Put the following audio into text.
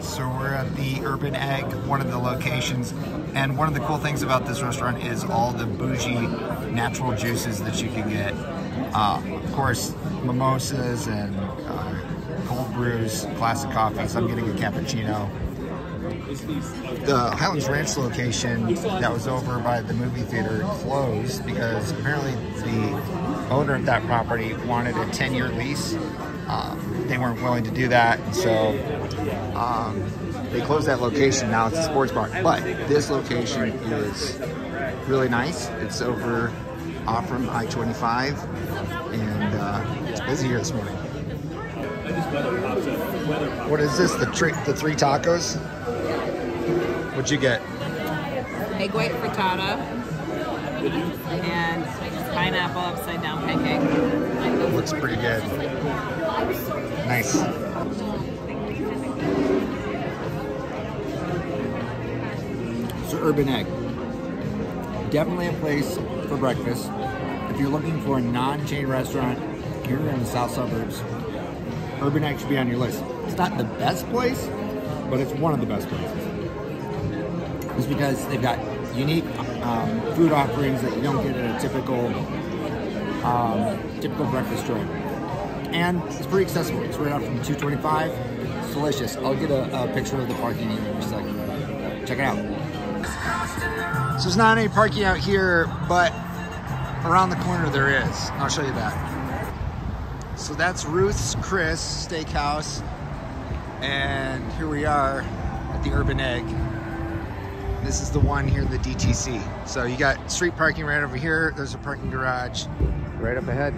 So we're at the Urban Egg, one of the locations, and one of the cool things about this restaurant is all the bougie natural juices that you can get. Uh, of course, mimosas and uh, cold brews, classic coffees. I'm getting a cappuccino. The Highlands Ranch location that was over by the movie theater closed because apparently the owner of that property wanted a 10-year lease. Um, they weren't willing to do that, so um, they closed that location. Now it's a sports bar. But this location is really nice. It's over off from I-25, and uh, it's busy here this morning. What is this? The tri- the three tacos? What'd you get? egg white frittata, and pineapple upside down pancake. Looks pretty good. Nice. So Urban Egg. Definitely a place for breakfast. If you're looking for a non-chain restaurant here in the south suburbs, Urban Egg should be on your list. It's not the best place, but it's one of the best places. It's because they've got unique um, food offerings that you don't get at a typical um, typical breakfast joint. And it's pretty accessible. It's right out from 225. It's delicious. I'll get a, a picture of the parking in just a second. Check it out. So there's not any parking out here, but around the corner there is. I'll show you that. So that's Ruth's Chris Steakhouse. And here we are at the Urban Egg. This is the one here, in the DTC. So you got street parking right over here. There's a parking garage right up ahead.